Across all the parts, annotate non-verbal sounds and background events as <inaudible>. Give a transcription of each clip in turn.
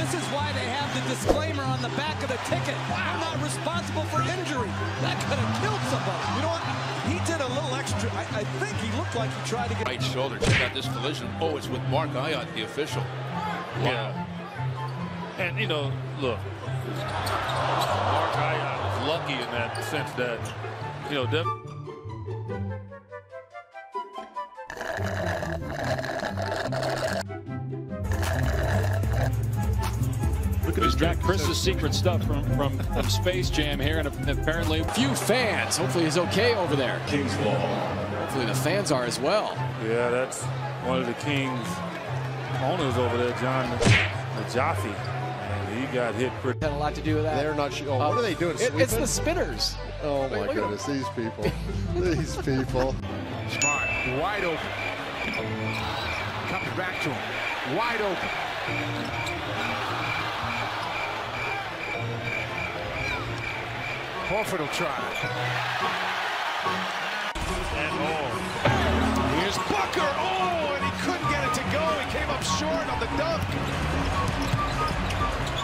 This is why they have the disclaimer on the back of the ticket. I'm not responsible for injury. That could have killed somebody. You know what? He did a little extra. I, I think he looked like he tried to get. Right shoulder. Check out this collision. Oh, it's with Mark Ayotte, the official. Yeah. And, you know, look, Mark Ayotte is lucky in that sense that, you know, them Jack Chris's secret stuff from, from, from Space Jam here, and apparently a few fans. Hopefully he's okay over there. King's Law. Hopefully the fans are as well. Yeah, that's one of the Kings owners over there, Jahm Najafi. And he got hit pretty. Had a lot to do with that. They're not sure. Oh, what are they doing? It, it's the spinners. Oh my Wait, look goodness, these people. <laughs> these people. Smart, wide open. Comes back to him. Wide open. Horford will try. And oh, Here's Booker. Oh, and he couldn't get it to go. He came up short on the dunk.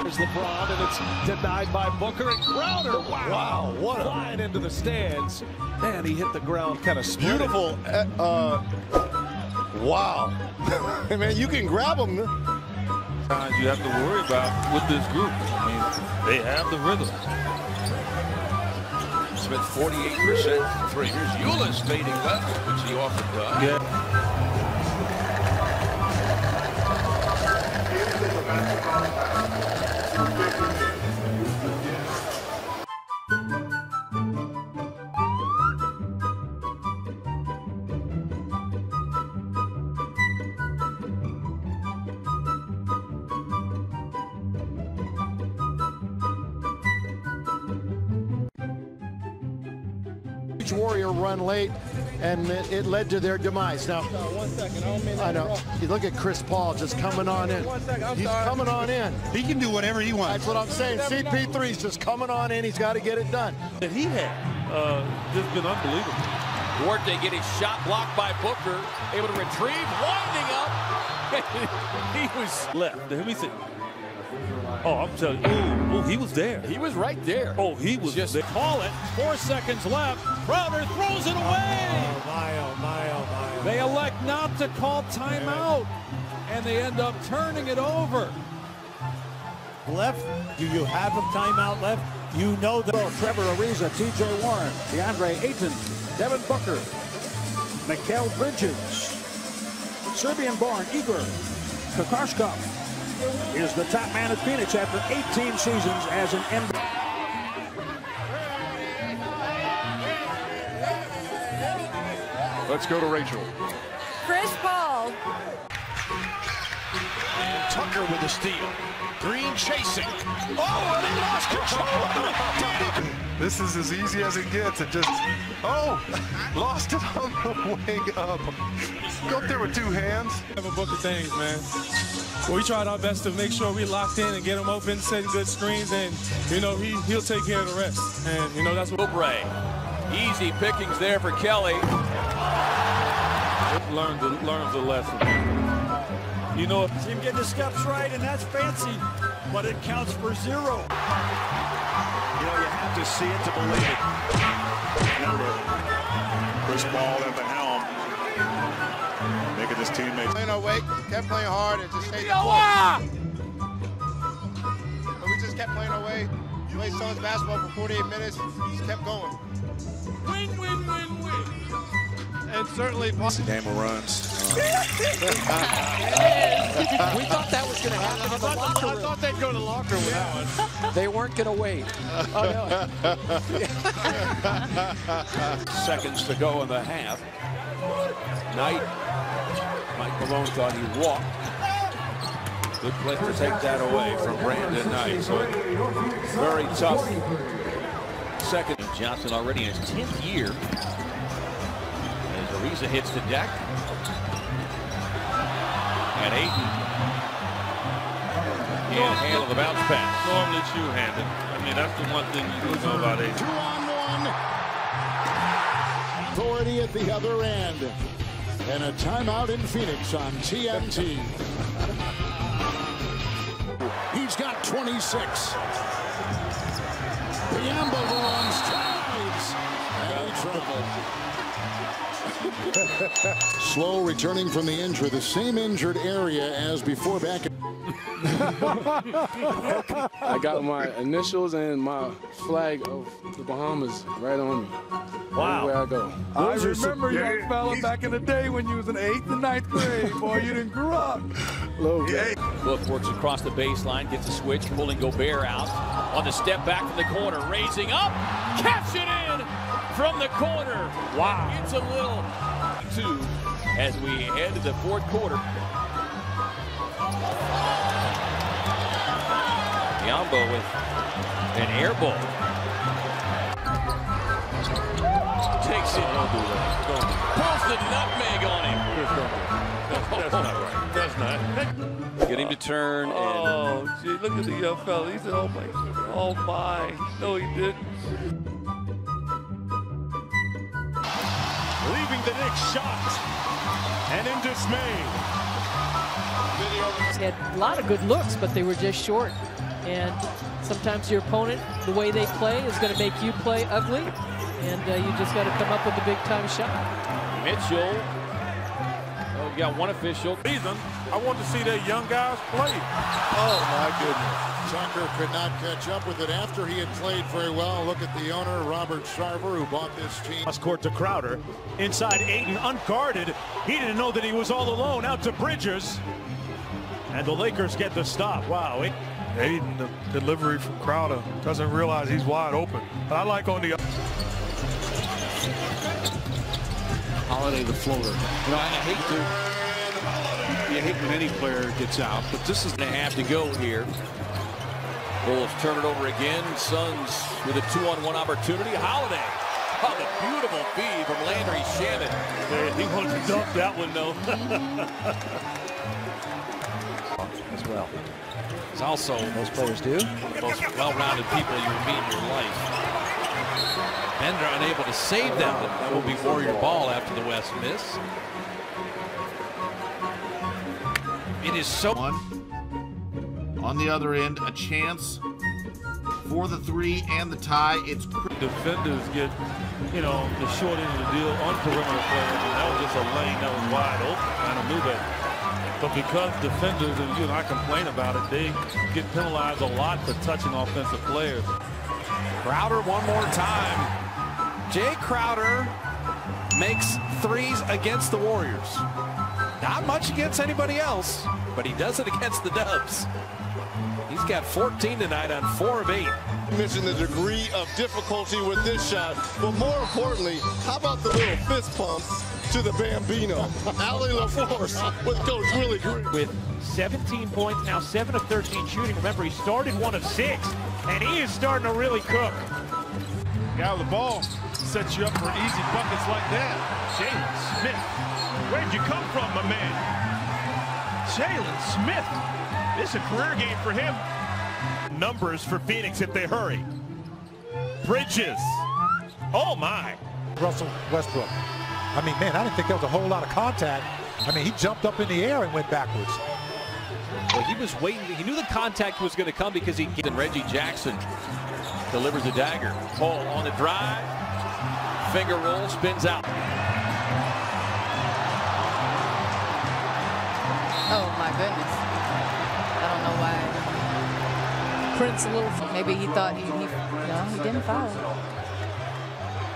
There's LeBron, and it's denied by Booker and Crowder. Wow. Wow, what a Flying into the stands. Man, he hit the ground kind of Beautiful. Uh, uh, wow. <laughs> Man, you can grab them. times you have to worry about with this group. I mean, they have the rhythm. Smith 48% from three. Here's Euless fading left, which he often does. Uh, yeah. Huge Warrior run late, and it, it led to their demise. Now, One second, I don't mean I know. You look at Chris Paul just coming on in. One second, I'm He's sorry. coming on in. He can do whatever he wants. That's what I'm saying. CP3 is just coming on in. He's got to get it done. That he had uh, just been unbelievable. Duarte getting shot blocked by Booker. Able to retrieve, winding up. <laughs> he was Left. Let me see. Oh, I'm telling you. Oh, he was there. he was right there. Oh, he was Just there. Call it. Four seconds left. Crowder throws it away. my, oh, my, oh, my. They elect not to call timeout, and they end up turning it over. Left, do you have a timeout left? You know that. Trevor Ariza, TJ Warren, DeAndre Ayton, Devin Booker, Mikal Bridges, Serbian-born Igor Kokoshkov is the top man at Phoenix after 18 seasons as an NBA. Let's go to Rachel. Chris Paul. Tucker with the steal. Green chasing. Oh, and he lost control. This is as easy as it gets. It just, oh, <laughs> lost it on the way up. Go up there with two hands. have a book of things, man. We tried our best to make sure we locked in and get him open, setting good screens, and you know he he'll take care of the rest. And you know that's what. Oubre. Easy pickings there for Kelly. Learned the, learns a lesson. You know, See him getting the steps right, and that's fancy, but it counts for zero. You know, you have to see it to believe it. Chris Paul at the helm. Making his teammates. Playing our weight, kept playing hard, and just stayed close. Ah! But we just kept playing our way. Played Suns basketball for 48 minutes. Just kept going. And certainly, Game of runs. <laughs> We thought that was going to happen in the locker I room. thought they'd go to the locker with that one. They weren't going to wait. Oh, no. <laughs> Seconds to go in the half. Knight. Mike Malone thought he walked. Good play to take that away from Brandon Knight. So very tough second. Johnson already in his 10th year. As Ariza hits the deck. And Ayton can't handle the bounce pass. normally two-handed. I mean, that's the one thing you do know about Ayton. Two on one. Authority at the other end. And a timeout in Phoenix on TNT. He's He's got 26. Biyombo long strides. And trouble. Slow returning from the injury, the same injured area as before back. <laughs> I got my initials and my flag of the Bahamas right on me. Wow. Everywhere I go. I remember young fella back in the day when you was in eighth and ninth grade. Boy, you didn't grow up. Little bit. Book works across the baseline, gets a switch, pulling Gobert out. On the step back from the corner, raising up, caps it in from the corner. Wow. It's a little two as we head to the fourth quarter. Yambo with an air ball. Takes it. Pulls the nutmeg on him. That's not right. That's not. Get him to turn and Oh, gee, look at the young fella. He said, oh my, oh my. No, he didn't. The Knicks shocked and in dismay. Had a lot of good looks, but they were just short. And sometimes your opponent, the way they play, is going to make you play ugly. And uh, you just got to come up with a big time shot. Mitchell. We got one official. Reason I want to see that young guys play. Oh my goodness. Tucker could not catch up with it after he had played very well. Look at the owner, Robert Sarver, who bought this team. Cross court to Crowder. Inside Ayton, unguarded. He didn't know that he was all alone. Out to Bridges. And the Lakers get the stop. Wow. Ayton, the delivery from Crowder, doesn't realize he's wide open. But I like on the Holiday the floater. You know, I, I hate to. You hate when any player gets out, but this is and a half to go here. Bulls turn it over again. Suns with a two-on-one opportunity. Holiday. Oh, the beautiful feed from Landry Shamet. He wanted to dump that one, though. <laughs> as well. It's also most players do. The most well-rounded people you will meet in your life. Bender unable to save them. That will be Warrior ball after the West miss. It is so. One. On the other end, a chance for the three and the tie. It's defenders get, you know, the short end of the deal on perimeter players. And that was just a lane that was wide open. Kind of knew that. But because defenders, and you know, I complain about it, they get penalized a lot for touching offensive players. Crowder one more time. Jae Crowder makes threes against the Warriors. Not much against anybody else, but he does it <laughs> against the Dubs. He's got 14 tonight on 4 of 8. You mentioned the degree of difficulty with this shot, but more importantly, how about the little fist pump to the Bambino, <laughs> Allie LaForce with Coach Willie Green. With 17 points, now 7 of 13 shooting. Remember, he started 1 of 6, and he is starting to really cook. Got the ball sets you up for easy buckets like that. Jalen Smith. Where'd you come from, my man? Jalen Smith. This is a career game for him. Numbers for Phoenix if they hurry. Bridges. Oh, my. Russell Westbrook. I mean, man, I didn't think there was a whole lot of contact. I mean, he jumped up in the air and went backwards. Well, he was waiting. He knew the contact was going to come because he and Reggie Jackson delivers a dagger. Paul on the drive. Finger roll, spins out. Oh my goodness. I don't know why. Prince a little. Maybe he thought he, he no, he didn't foul.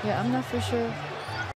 Yeah, I'm not for sure.